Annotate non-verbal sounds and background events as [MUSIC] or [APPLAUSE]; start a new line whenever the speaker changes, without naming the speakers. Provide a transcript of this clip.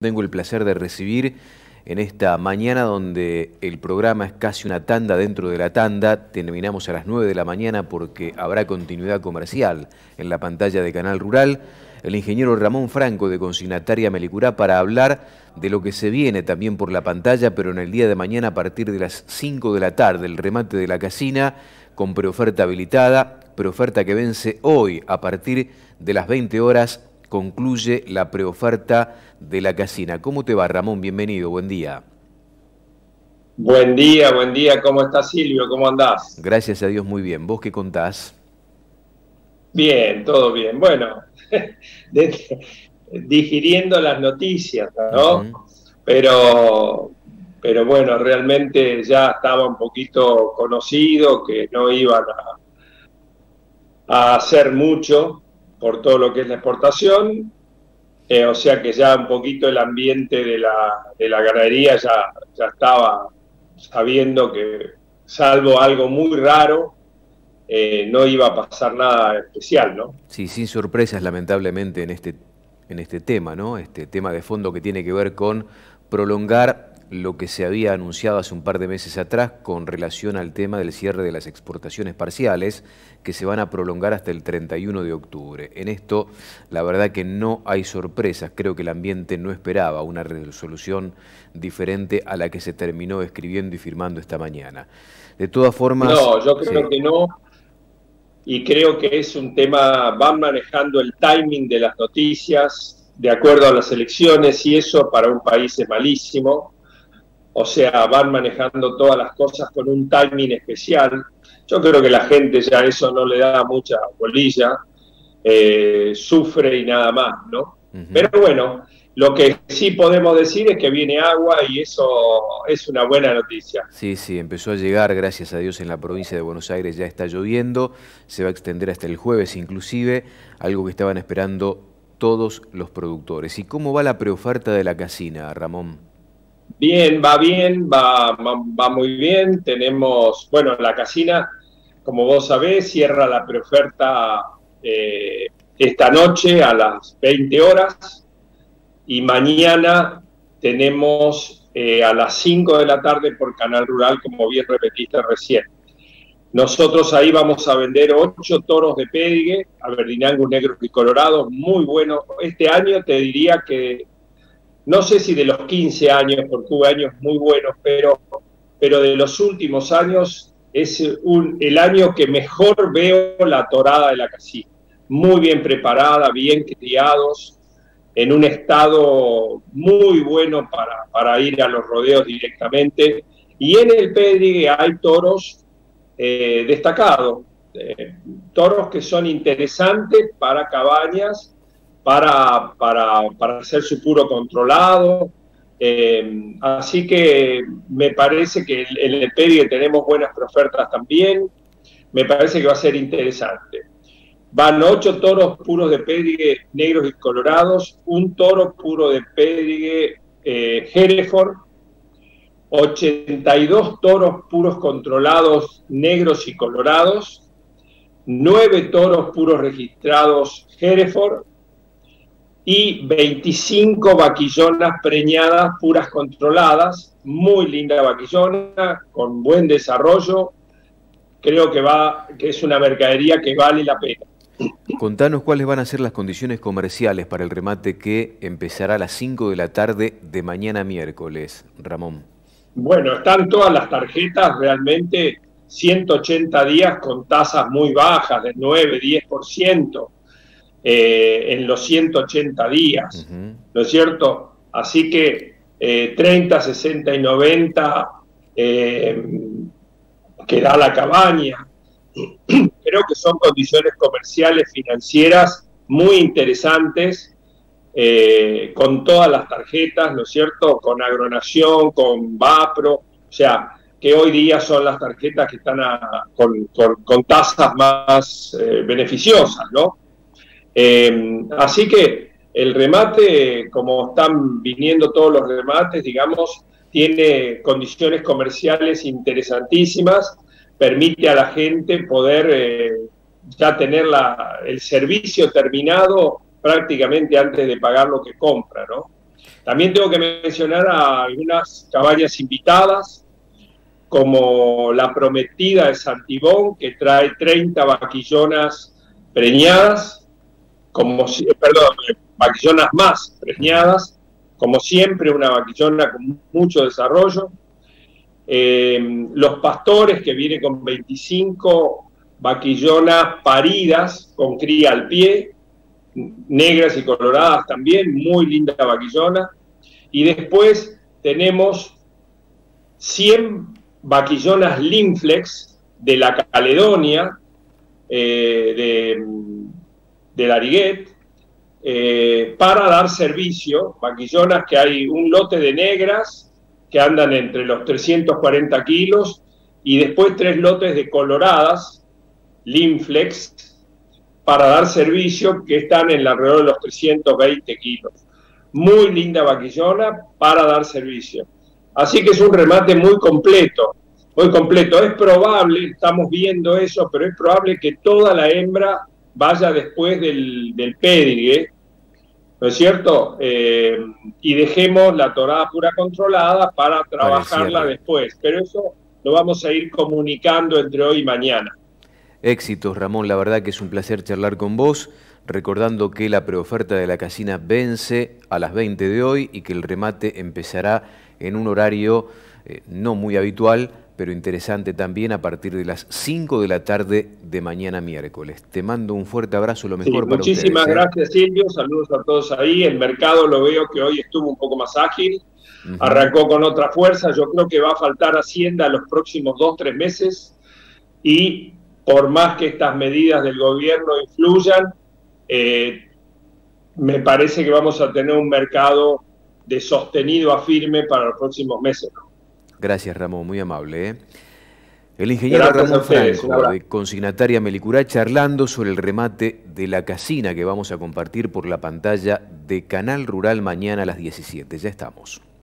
Tengo el placer de recibir en esta mañana donde el programa es casi una tanda dentro de la tanda. Terminamos a las 9 de la mañana porque habrá continuidad comercial en la pantalla de Canal Rural. El ingeniero Ramón Franco de Consignataria Melicurá para hablar de lo que se viene también por la pantalla, pero en el día de mañana a partir de las 5 de la tarde, el remate de la casina con preoferta habilitada, preoferta que vence hoy a partir de las 20 horas concluye la preoferta de la casina. ¿Cómo te va, Ramón? Bienvenido, buen día.
Buen día, buen día. ¿Cómo estás, Silvio? ¿Cómo andás?
Gracias a Dios, muy bien. ¿Vos qué contás?
Bien, todo bien. Bueno, [LAUGHS] digiriendo las noticias, ¿no? Pero, pero bueno, realmente ya estaba un poquito conocido que no iban a, a hacer mucho por todo lo que es la exportación, eh, o sea que ya un poquito el ambiente de la, de la ganadería ya, ya estaba sabiendo que, salvo algo muy raro, eh, no iba a pasar nada especial, ¿no?
Sí, sin sorpresas, lamentablemente, en este, en este tema, ¿no? Este tema de fondo que tiene que ver con prolongar lo que se había anunciado hace un par de meses atrás con relación al tema del cierre de las exportaciones parciales que se van a prolongar hasta el 31 de octubre. En esto, la verdad que no hay sorpresas, creo que el ambiente no esperaba una resolución diferente a la que se terminó escribiendo y firmando esta mañana. De todas formas...
No, yo creo que no, y creo que es un tema, van manejando el timing de las noticias de acuerdo a las elecciones y eso para un país es malísimo o sea, van manejando todas las cosas con un timing especial. Yo creo que la gente ya eso no le da mucha bolilla, eh, sufre y nada más, ¿no? Pero bueno, lo que sí podemos decir es que viene agua y eso es una buena noticia.
Sí, sí, empezó a llegar, gracias a Dios, en la provincia de Buenos Aires ya está lloviendo, se va a extender hasta el jueves inclusive, algo que estaban esperando todos los productores. ¿Y cómo va la preoferta de la casina, Ramón?
Bien, va bien, va, va, muy bien. Tenemos, bueno, la casina, como vos sabés, cierra la preoferta eh, esta noche a las 20 horas y mañana tenemos eh, a las 5 de la tarde por Canal Rural, como bien repetiste recién. Nosotros ahí vamos a vender ocho toros de pédigue, Verdinangus negros y colorados, muy buenos. Este año te diría que no sé si de los 15 años, porque hubo años muy buenos, pero, pero de los últimos años es el año que mejor veo la torada de la casilla. Muy bien preparada, bien criados, en un estado muy bueno para, para ir a los rodeos directamente. Y en el Pedrigue hay toros eh, destacados, eh, toros que son interesantes para cabañas para, para, hacer su puro controlado. Eh, así que me parece que en el PEDI tenemos buenas ofertas también. Me parece que va a ser interesante. Van ocho toros puros de pédigue negros y colorados, un toro puro de pédigue eh, Hereford, 82 toros puros controlados negros y colorados, nueve toros puros registrados Hereford, y 25 vaquillonas preñadas puras controladas, muy linda vaquillona, con buen desarrollo, creo que, va, que es una mercadería que vale la pena.
Contanos cuáles van a ser las condiciones comerciales para el remate que empezará a las 5 de la tarde de mañana miércoles, Ramón.
Bueno, están todas las tarjetas realmente 180 días con tasas muy bajas, de 9, 10%. Eh, en los 180 días, ¿no es cierto? Así que 30, eh, 60 y 90 eh, que da la cabaña. [CLEARS THROAT] Creo que son condiciones comerciales, financieras muy interesantes, con todas las tarjetas, ¿no es cierto? Con Agronación, con Vapro, o sea, que hoy día son las tarjetas que están con, con, tasas más beneficiosas, ¿no? Eh, así que el remate, como están viniendo todos los remates, digamos, tiene condiciones comerciales interesantísimas, permite a la gente poder eh, ya tener el servicio terminado prácticamente antes de pagar lo que compra, ¿no? También tengo que mencionar a algunas cabañas invitadas, como la prometida de Santibón, que trae 30 vaquillonas preñadas, como, perdón, vaquillonas más preñadas, como siempre una vaquillona con mucho desarrollo. Eh, los pastores que viene con 25 vaquillonas paridas con cría al pie, negras y coloradas también, muy linda vaquillona. Y después tenemos 100 vaquillonas Linflex de la Caledonia, eh, de, de Lariguet, eh, para dar servicio, vaquillonas que hay un lote de negras que andan entre los 340 kilos y después tres lotes de coloradas, Linflex, para dar servicio que están en alrededor de los 320 kilos. Muy linda vaquillona para dar servicio. Así que es un remate muy completo, muy completo. Es probable, estamos viendo eso, pero es probable que toda la hembra vaya después del, del ¿no es cierto? Eh, y dejemos la torada pura controlada para trabajarla después. Pero eso lo vamos a ir comunicando entre hoy y mañana.
Éxitos, Ramón. La verdad que es un placer charlar con vos, recordando que la preoferta de la casina vence a las 20 de hoy y que el remate empezará en un horario eh, no muy habitual, pero interesante también a partir de las 5 de la tarde de mañana miércoles. Te mando un fuerte abrazo, lo mejor para
ustedes. Muchísimas ¿eh? gracias Silvio, saludos a todos ahí. El mercado lo veo que hoy estuvo un poco más ágil, arrancó con otra fuerza, yo creo que va a faltar Hacienda los próximos dos, tres meses y por más que estas medidas del gobierno influyan, eh, me parece que vamos a tener un mercado de sostenido a firme para los próximos meses.
Gracias, Ramón, muy amable. ¿eh? El ingeniero Ramón Franco, de Consignataria Melicurá, charlando sobre el remate de la casina que vamos a compartir por la pantalla de Canal Rural mañana a las 17. Ya estamos.